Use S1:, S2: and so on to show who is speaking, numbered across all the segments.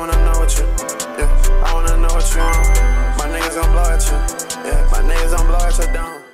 S1: wanna know what you, yeah. I wanna know what you want. My niggas gon' blow at you, yeah. My niggas gon' blow at you down.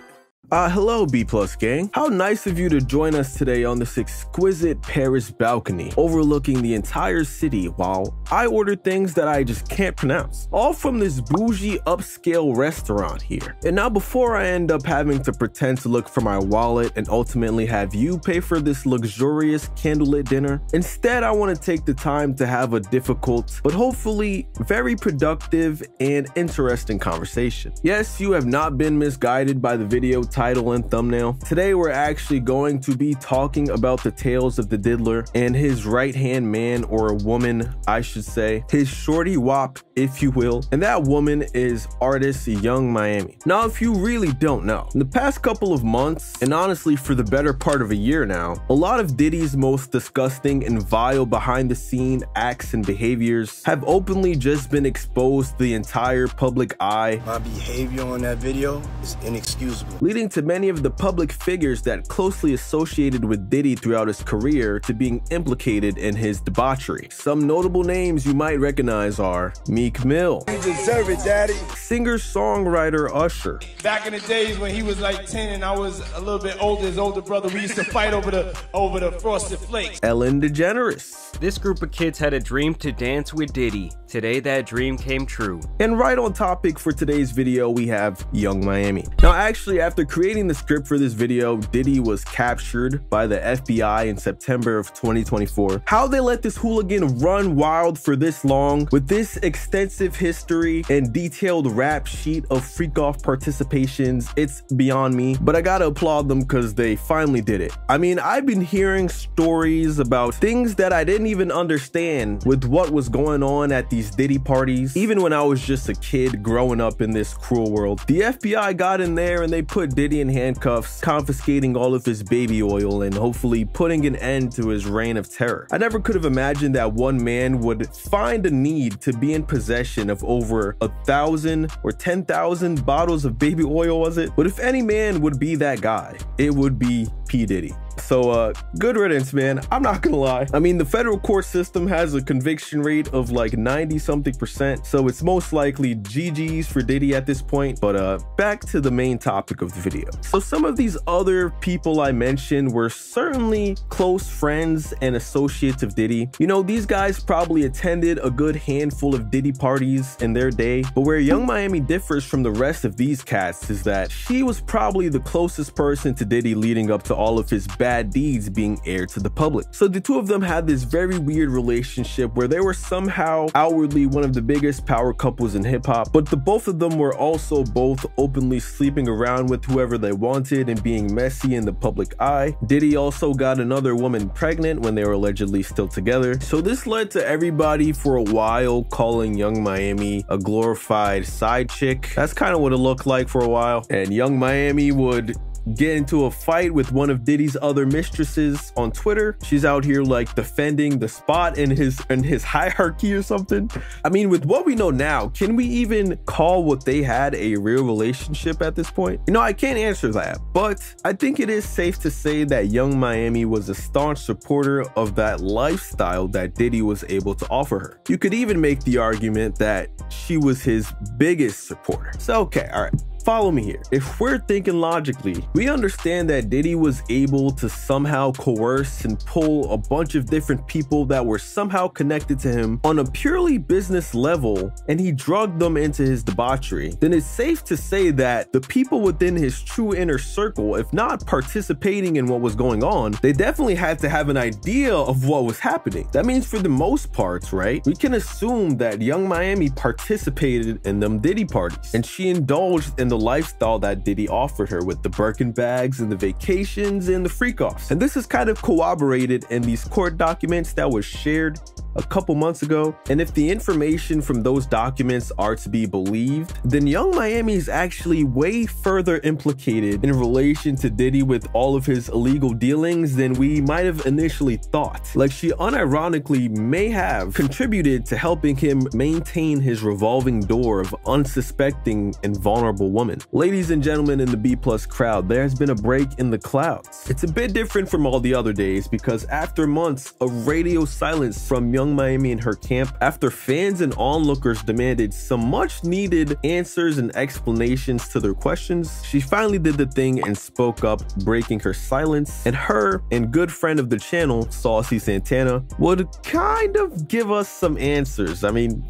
S2: Uh, hello, B Plus gang. How nice of you to join us today on this exquisite Paris balcony, overlooking the entire city while I order things that I just can't pronounce. All from this bougie upscale restaurant here. And now before I end up having to pretend to look for my wallet and ultimately have you pay for this luxurious candlelit dinner, instead I want to take the time to have a difficult, but hopefully very productive and interesting conversation. Yes, you have not been misguided by the video title and thumbnail. Today we're actually going to be talking about the tales of the diddler and his right hand man or a woman, I should say, his shorty wop, if you will. And that woman is artist Yung Miami. Now, if you really don't know, in the past couple of months, and honestly for the better part of a year now, a lot of Diddy's most disgusting and vile behind the scene acts and behaviors have openly just been exposed to the entire public eye.
S3: My behavior on that video is inexcusable.
S2: Leading to many of the public figures that closely associated with Diddy throughout his career to being implicated in his debauchery. Some notable names you might recognize are Meek Mill,
S3: You deserve it, daddy.
S2: singer-songwriter Usher,
S4: Back in the days when he was like 10 and I was a little bit older, his older brother, we used to fight over the over the frosted flakes.
S2: Ellen DeGeneres,
S5: This group of kids had a dream to dance with Diddy. Today that dream came true.
S2: and right on topic for today's video we have Yung Miami. Now actually after creating the script for this video, Diddy was captured by the FBI in September of 2024. How they let this hooligan run wild for this long with this extensive history and detailed rap sheet of freak off participations, it's beyond me, but I gotta applaud them because they finally did it. I mean, I've been hearing stories about things that I didn't even understand with what was going on at these Diddy parties, even when I was just a kid growing up in this cruel world. The FBI got in there and they put Diddy in handcuffs, confiscating all of his baby oil and hopefully putting an end to his reign of terror. I never could have imagined that one man would find a need to be in possession of over a thousand or 10,000 bottles of baby oil, was it? But if any man would be that guy, it would be P. Diddy. So, uh, good riddance, man. I'm not gonna lie. I mean, the federal court system has a conviction rate of like 90 something percent, so it's most likely GG's for Diddy at this point. But, uh, back to the main topic of the video. So, some of these other people I mentioned were certainly close friends and associates of Diddy. You know, these guys probably attended a good handful of Diddy parties in their day, but where Yung Miami differs from the rest of these cats is that she was probably the closest person to Diddy leading up to all of his bad deeds being aired to the public. So the two of them had this very weird relationship where they were somehow outwardly one of the biggest power couples in hip hop, but the both of them were also both openly sleeping around with whoever they wanted and being messy in the public eye. Diddy also got another woman pregnant when they were allegedly still together. So this led to everybody for a while calling Yung Miami a glorified side chick. That's kind of what it looked like for a while. And Yung Miami would get into a fight with one of Diddy's other mistresses on Twitter. She's out here like defending the spot in his in his hierarchy or something. I mean, with what we know now, can we even call what they had a real relationship at this point? You know, I can't answer that, but I think it is safe to say that Yung Miami was a staunch supporter of that lifestyle that Diddy was able to offer her. You could even make the argument that she was his biggest supporter. So, okay, all right follow me here. If we're thinking logically, we understand that Diddy was able to somehow coerce and pull a bunch of different people that were somehow connected to him on a purely business level and he drugged them into his debauchery, then it's safe to say that the people within his true inner circle, if not participating in what was going on, they definitely had to have an idea of what was happening. That means for the most parts, right? We can assume that Yung Miami participated in them Diddy parties and she indulged in the lifestyle that Diddy offered her with the Birkin bags and the vacations and the freak offs. And this is kind of corroborated in these court documents that was shared a couple months ago. And if the information from those documents are to be believed, then Yung Miami is actually way further implicated in relation to Diddy with all of his illegal dealings than we might have initially thought. Like she unironically may have contributed to helping him maintain his revolving door of unsuspecting and vulnerable women. Ladies and gentlemen in the B plus crowd, there has been a break in the clouds. It's a bit different from all the other days because after months of radio silence from Yung Yung Miami and her camp after fans and onlookers demanded some much needed answers and explanations to their questions. She finally did the thing and spoke up, breaking her silence. And her and good friend of the channel, Saucy Santana, would kind of give us some answers. I mean,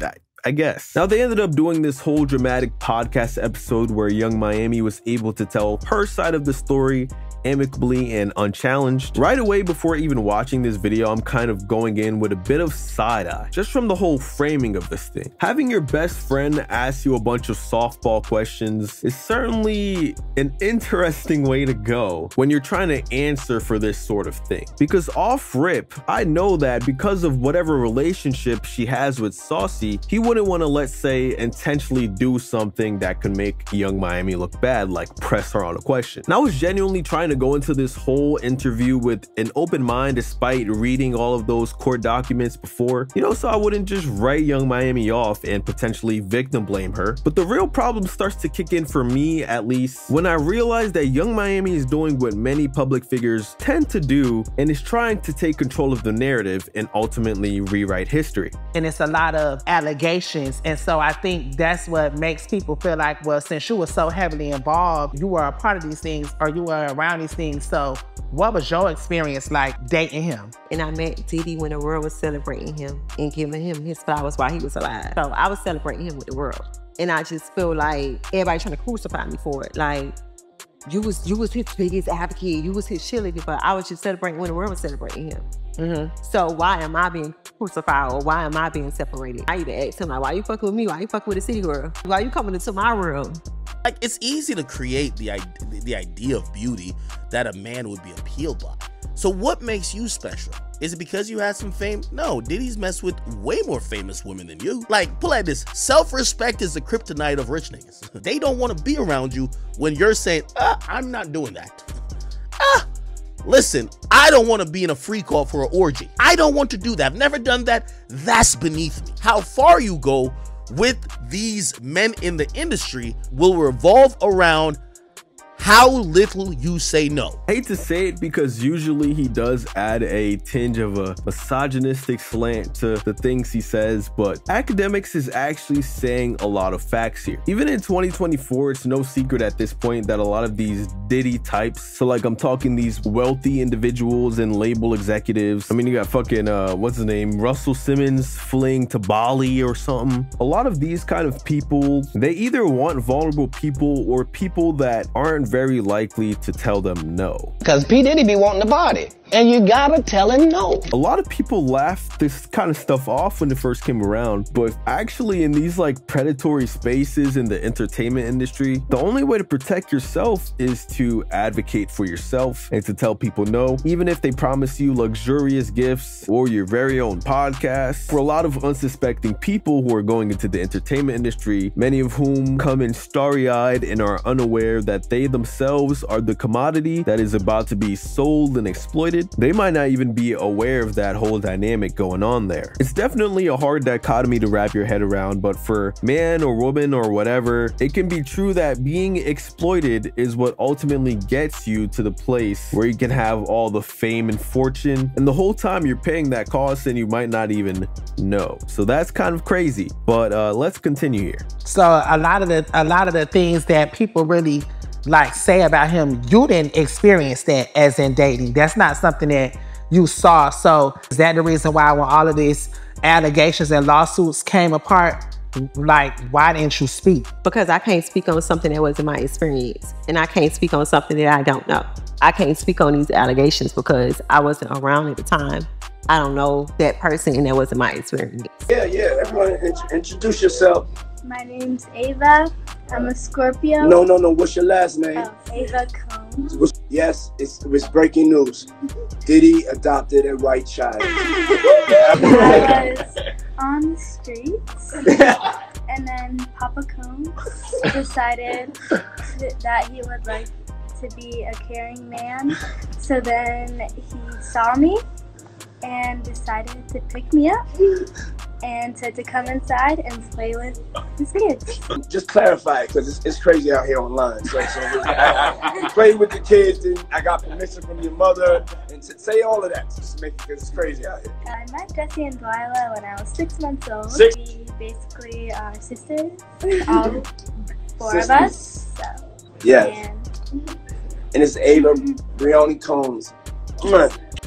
S2: I guess. Now, they ended up doing this whole dramatic podcast episode where Yung Miami was able to tell her side of the story amicably and unchallenged. Right away before even watching this video, I'm kind of going in with a bit of side eye, just from the whole framing of this thing. Having your best friend ask you a bunch of softball questions is certainly an interesting way to go when you're trying to answer for this sort of thing. Because off rip, I know that because of whatever relationship she has with Saucy, he wouldn't want to, let's say, intentionally do something that could make Yung Miami look bad, like press her on a question. And I was genuinely trying to go into this whole interview with an open mind despite reading all of those court documents before, you know, so I wouldn't just write Yung Miami off and potentially victim blame her. But the real problem starts to kick in for me, at least, when I realize that Yung Miami is doing what many public figures tend to do and is trying to take control of the narrative and ultimately rewrite history.
S6: And it's a lot of allegations. And so I think that's what makes people feel like, well, since you were so heavily involved, you were a part of these things or you were around these things. So, what was your experience like dating him?
S7: And I met Diddy when the world was celebrating him and giving him his flowers while he was alive. So I was celebrating him with the world. And I just feel like everybody trying to crucify me for it. Like, you was you was his biggest advocate, you was his cheerleader, but I was just celebrating when the world was celebrating him. Mm-hmm. So why am I being crucified or why am I being separated? I even asked him like, why you fucking with me? Why you fucking with a city girl? Why you coming into my world?
S8: Like it's easy to create the the idea of beauty that a man would be appealed by. So what makes you special? Is it because you had some fame? No, Diddy's messed with way more famous women than you. Like, pull at this. Self-respect is the kryptonite of rich niggas. They don't want to be around you when you're saying, ah, I'm not doing that. ah, listen, I don't want to be in a free call for an orgy. I don't want to do that. I've never done that. That's beneath me. How far you go with these men in the industry will revolve around how little you say no.
S2: I hate to say it because usually he does add a tinge of a misogynistic slant to the things he says, but Akademiks is actually saying a lot of facts here. Even in 2024, it's no secret at this point that a lot of these Diddy types, so like I'm talking these wealthy individuals and label executives. I mean, you got fucking, uh, what's his name? Russell Simmons fleeing to Bali or something. A lot of these kind of people, they either want vulnerable people or people that aren't very likely to tell them no.
S9: Because P. Diddy be wanting the body and you gotta tell him no.
S2: A lot of people laughed this kind of stuff off when it first came around, but actually in these like predatory spaces in the entertainment industry, the only way to protect yourself is to advocate for yourself and to tell people no, even if they promise you luxurious gifts or your very own podcast. For a lot of unsuspecting people who are going into the entertainment industry, many of whom come in starry-eyed and are unaware that they themselves are the commodity that is about to be sold and exploited they might not even be aware of that whole dynamic going on there. It's definitely a hard dichotomy to wrap your head around, but for man or woman or whatever, it can be true that being exploited is what ultimately gets you to the place where you can have all the fame and fortune, and the whole time you're paying that cost and you might not even know. So that's kind of crazy, but uh, let's continue here.
S6: So a lot of the a lot of the things that people really like say about him, you didn't experience that as in dating. That's not something that you saw. So is that the reason why when all of these allegations and lawsuits came apart, like why didn't you speak?
S7: Because I can't speak on something that wasn't my experience. And I can't speak on something that I don't know. I can't speak on these allegations because I wasn't around at the time. I don't know that person and that wasn't my experience.
S3: Yeah, yeah. Everyone introduce yourself.
S10: My name's Ava. I'm a Scorpio.
S3: No, no, no. What's your last name?
S10: Oh, Ava Combs.
S3: Yes, it's, it's breaking news. Diddy adopted a white child.
S10: I was on the streets, and then Papa Combs decided that he would like to be a caring man. So then he saw me and decided to pick me up and said to come inside and play with his kids.
S3: Just clarify because it's, it's crazy out here online. So, so play with the kids, and I got permission from your mother, and say all of that just to make it because it's crazy out here.
S10: I met Jessie and D'Lila when I was six months old.
S3: Six.
S10: We basically are sisters, all four of us. So,
S3: Yes.
S10: and mm-hmm.
S3: And it's Ava Brioni Combs.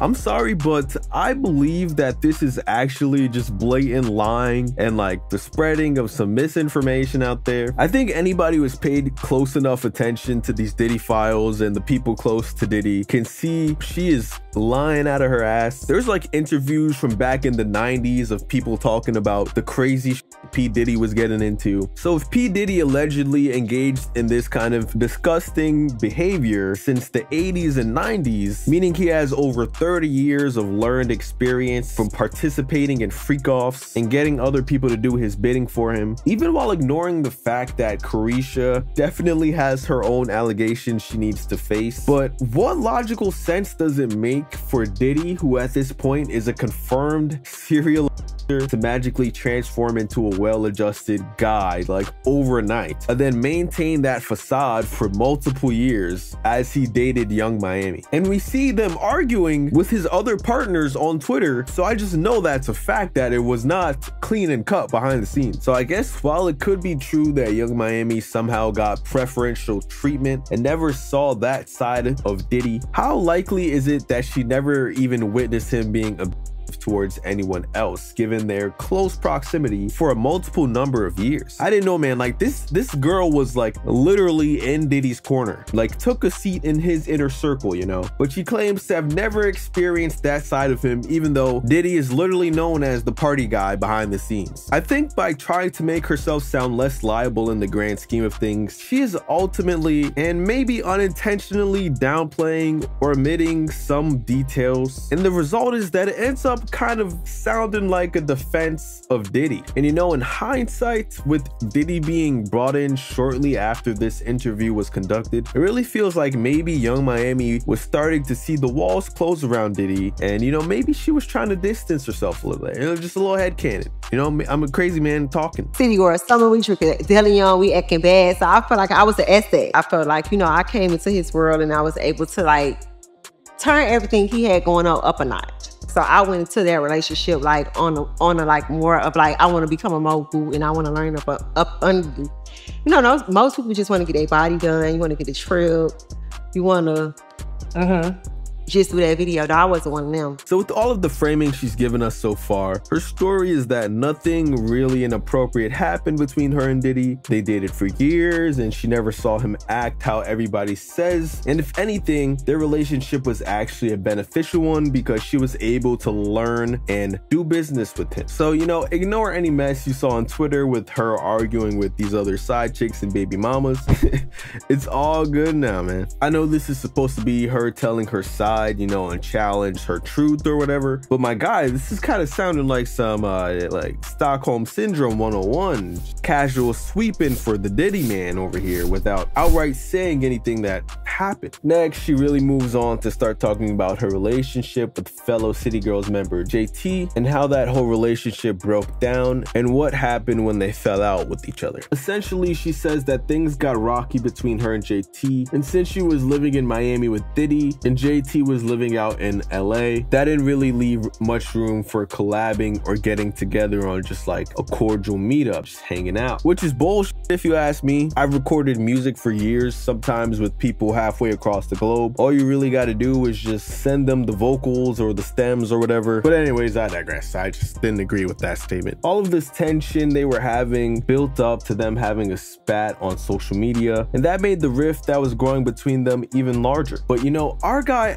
S2: I'm sorry, but I believe that this is actually just blatant lying and like the spreading of some misinformation out there. I think anybody who's paid close enough attention to these Diddy files and the people close to Diddy can see she is lying out of her ass. There's like interviews from back in the 90s of people talking about the crazy P. Diddy was getting into. So if P. Diddy allegedly engaged in this kind of disgusting behavior since the 80s and 90s, meaning he has over 30 years of learned experience from participating in freak offs and getting other people to do his bidding for him, even while ignoring the fact that Caresha definitely has her own allegations she needs to face. But what logical sense does it make for Diddy, who at this point is a confirmed serial to magically transform into a well-adjusted guy like overnight and then maintain that facade for multiple years as he dated Yung Miami. And we see them arguing with his other partners on twitter so i just know that's a fact that it was not clean and cut behind the scenes. So i guess while it could be true that Yung Miami somehow got preferential treatment and never saw that side of diddy how likely is it that she never even witnessed him being a towards anyone else given their close proximity for a multiple number of years. I didn't know man like this this girl was like literally in diddy's corner. Like took a seat in his inner circle you know? But she claims to have never experienced that side of him even though diddy is literally known as the party guy behind the scenes. I think by trying to make herself sound less liable in the grand scheme of things she is ultimately and maybe unintentionally downplaying or omitting some details. And the result is that it ends up kind of sounding like a defense of Diddy. And you know, in hindsight, with Diddy being brought in shortly after this interview was conducted, it really feels like maybe Yung Miami was starting to see the walls close around Diddy. And you know, maybe she was trying to distance herself a little bit. It was just a little headcanon. You know, I'm a crazy man talking.
S7: City or summer we drinking Deleon, we acting bad. So I felt like I was an asset. I felt like, you know, I came into his world and I was able to like turn everything he had going on up a notch. So I went into that relationship like on a, on a like more of like I want to become a mogul and I want to learn up up under you. Know, most people just want to get their body done. You want to get the trip. You want to uh-huh, just do that video. No, I wasn't one of them.
S2: So with all of the framing she's given us so far, her story is that nothing really inappropriate happened between her and Diddy. They dated for years and she never saw him act how everybody says. And if anything, their relationship was actually a beneficial one because she was able to learn and do business with him. So, you know, ignore any mess you saw on Twitter with her arguing with these other side chicks and baby mamas. it's all good now, man. I know this is supposed to be her telling her side, you know, and challenge her truth or whatever. But my guy, this is kind of sounding like some uh like Stockholm Syndrome 101. Casual sweeping for the Diddy man over here without outright saying anything that happened. Next, she really moves on to start talking about her relationship with fellow City Girls member JT and how that whole relationship broke down and what happened when they fell out with each other. Essentially, she says that things got rocky between her and JT, and since she was living in Miami with Diddy and JT was living out in LA, that didn't really leave much room for collabing or getting together on just like a cordial meetup, just hanging out, which is bullshit if you ask me. I've recorded music for years, sometimes with people halfway across the globe. All you really got to do is just send them the vocals or the stems or whatever. But anyways, I digress. I just didn't agree with that statement. All of this tension they were having built up to them having a spat on social media, and that made the rift that was growing between them even larger. But you know, our guy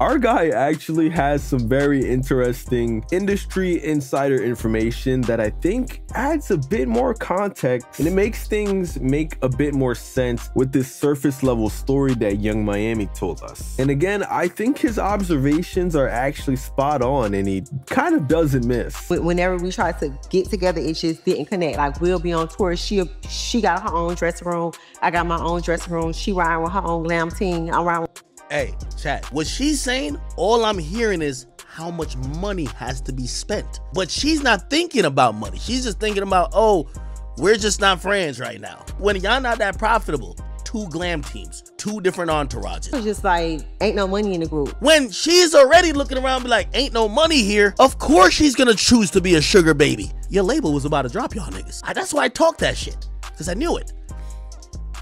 S2: our guy actually has some very interesting industry insider information that I think adds a bit more context and it makes things make a bit more sense with this surface level story that Yung Miami told us. And again, I think his observations are actually spot on and he kind of doesn't miss.
S7: Whenever we tried to get together, it just didn't connect. Like we'll be on tour. She she got her own dressing room. I got my own dressing room. She riding with her own glam team. I'm riding. With-
S8: Hey, chat. What she's saying, all I'm hearing is how much money has to be spent. But she's not thinking about money. She's just thinking about, oh, we're just not friends right now. When y'all not that profitable, two glam teams, two different entourages.
S7: It's just like, ain't no money in the group.
S8: When she's already looking around, be like, ain't no money here, of course she's gonna choose to be a sugar baby. Your label was about to drop y'all niggas. I, that's why I talked that shit, because I knew it.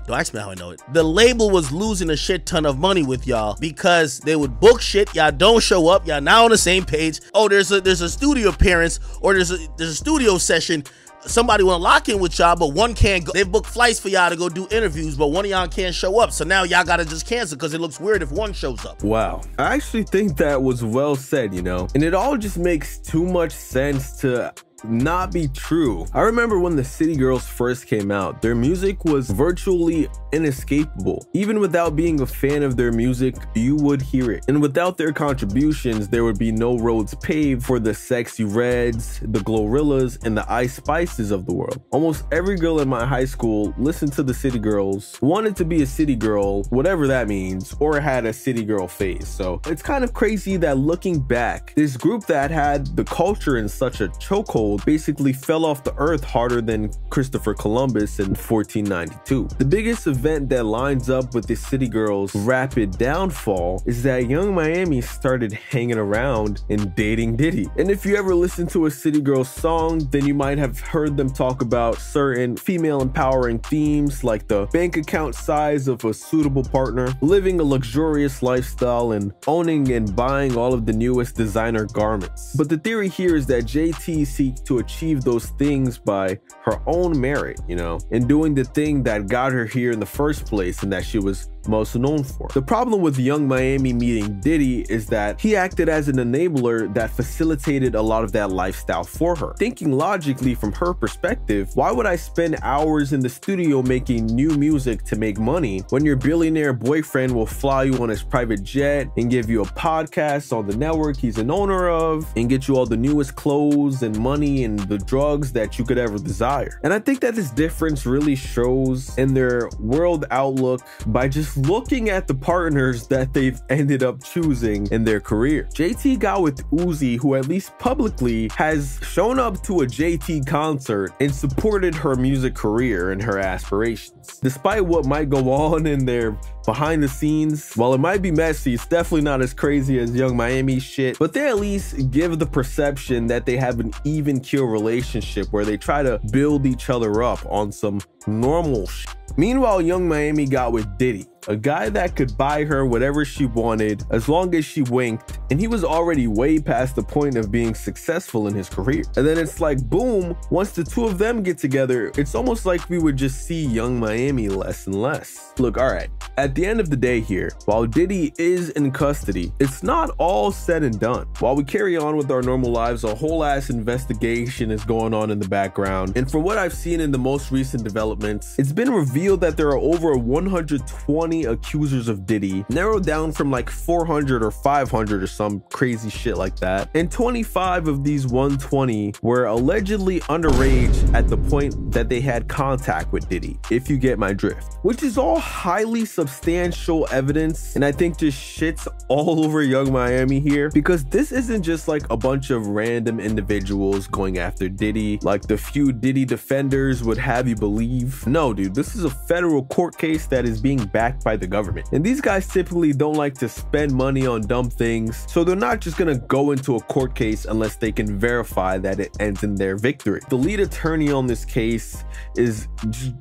S8: Don't ask me how I know it. The label was losing a shit ton of money with y'all because they would book shit. Y'all don't show up. Y'all now on the same page. Oh, there's a there's a studio appearance or there's a there's a studio session somebody want to lock in with y'all, but one can't go. They've booked flights for y'all to go do interviews, but one of y'all can't show up. So now y'all got to just cancel because it looks weird if one shows up.
S2: Wow. I actually think that was well said, you know? And it all just makes too much sense to not be true. I remember when the City Girls first came out, their music was virtually inescapable. Even without being a fan of their music, you would hear it. And without their contributions, there would be no roads paved for the Sexy Reds, the Glorillas, and the Ice Spices of the world. Almost every girl in my high school listened to the City Girls, wanted to be a city girl, whatever that means, or had a city girl phase. So it's kind of crazy that looking back, this group that had the culture in such a chokehold basically fell off the earth harder than Christopher Columbus in 1492. The biggest event that lines up with the City Girls' rapid downfall is that Yung Miami started hanging around and dating Diddy. And if you ever listen to a City Girls song, then you might have heard them talk about certain female empowering themes like the bank account size of a suitable partner, living a luxurious lifestyle, and owning and buying all of the newest designer garments. But the theory here is that JT seeks to achieve those things by her own merit, you know, and doing the thing that got her here in the first place and that she was most known for. The problem with Yung Miami meeting Diddy is that he acted as an enabler that facilitated a lot of that lifestyle for her. Thinking logically from her perspective, why would I spend hours in the studio making new music to make money when your billionaire boyfriend will fly you on his private jet and give you a podcast on the network he's an owner of and get you all the newest clothes and money and the drugs that you could ever desire? And I think that this difference really shows in their world outlook by just looking at the partners that they've ended up choosing in their career. JT got with Uzi, who at least publicly has shown up to a JT concert and supported her music career and her aspirations. Despite what might go on in their behind the scenes, while it might be messy, it's definitely not as crazy as Yung Miami shit, but they at least give the perception that they have an even keel relationship where they try to build each other up on some normal. Meanwhile, Yung Miami got with Diddy, a guy that could buy her whatever she wanted as long as she winked, and he was already way past the point of being successful in his career. And then it's like, boom, once the two of them get together, it's almost like we would just see Yung Miami less and less. Look, all right, at the end of the day here, while Diddy is in custody, it's not all said and done. While we carry on with our normal lives, a whole ass investigation is going on in the background, and from what I've seen in the most recent developments, it's been revealed that there are over 120 accusers of Diddy, narrowed down from like 400 or 500 or some crazy shit like that. And 25 of these 120 were allegedly underage at the point that they had contact with Diddy, if you get my drift, which is all highly substantial evidence. And I think just shits all over Yung Miami here because this isn't just like a bunch of random individuals going after Diddy, like the few Diddy defenders would have you believe. No, dude, this is a federal court case that is being backed by the government. And these guys typically don't like to spend money on dumb things, so they're not just gonna go into a court case unless they can verify that it ends in their victory. The lead attorney on this case is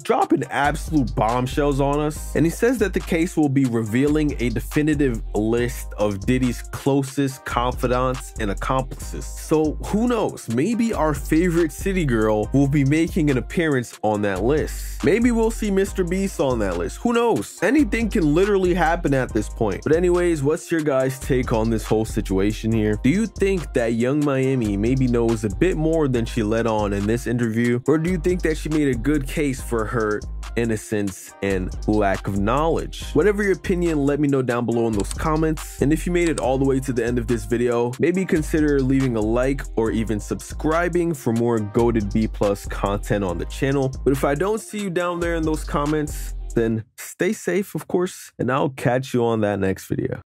S2: dropping absolute bombshells on us, and he says that the case will be revealing a definitive list of Diddy's closest confidants and accomplices. So who knows, maybe our favorite city girl will be making an appearance on that list. Maybe we'll see Mr. Beast on that list. Who knows? Anything can literally happen at this point. But anyways, what's your guys' take on this whole situation here? Do you think that Yung Miami maybe knows a bit more than she let on in this interview? Or do you think that she made a good case for her innocence and lack of knowledge? Whatever your opinion, let me know down below in those comments. And if you made it all the way to the end of this video, maybe consider leaving a like or even subscribing for more goaded B plus content on the channel. But if I don't see you down there in those comments, then stay safe, of course, and I'll catch you on that next video.